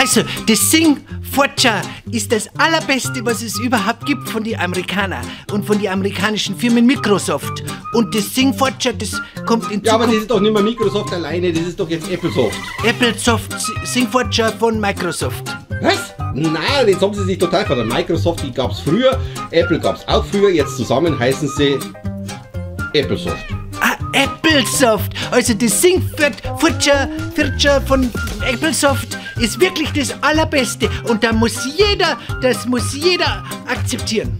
Also, das Sing Forger ist das allerbeste, was es überhaupt gibt von den Amerikanern und von den amerikanischen Firmen Microsoft. Und das Sing Forger, das kommt in Ja, aber das Zukunft. ist doch nicht mehr Microsoft alleine, das ist doch jetzt Applesoft. Applesoft Sing Forger von Microsoft. Was? Nein, jetzt haben sie sich total vertan. Microsoft, die gab's früher, Apple gab's auch früher, jetzt zusammen heißen sie Applesoft. Ah, Applesoft. Also das Sing Forger von Applesoft ist wirklich das allerbeste. Und da muss jeder, das muss jeder akzeptieren.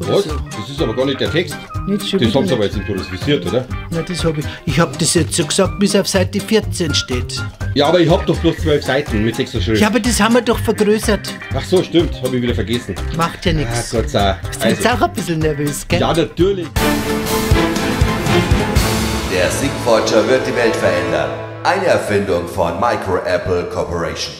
Oder Was? so. Das ist aber gar nicht der Text. Nicht schon Das haben sie aber jetzt improvisiert, oder? Na, das habe ich. Ich habe das jetzt so gesagt, bis auf Seite 14 steht. Ja, aber ich hab doch bloß zwölf Seiten mit sechser Schrift. Ja, aber das haben wir doch vergrößert. Ach so, stimmt, habe ich wieder vergessen. Macht ja Ah, nichts. Gott sei Du bist also, auch ein bisschen nervös, gell? Ja, natürlich. Der Sigforger wird die Welt verändern. Eine Erfindung von Micro Apple Corporation.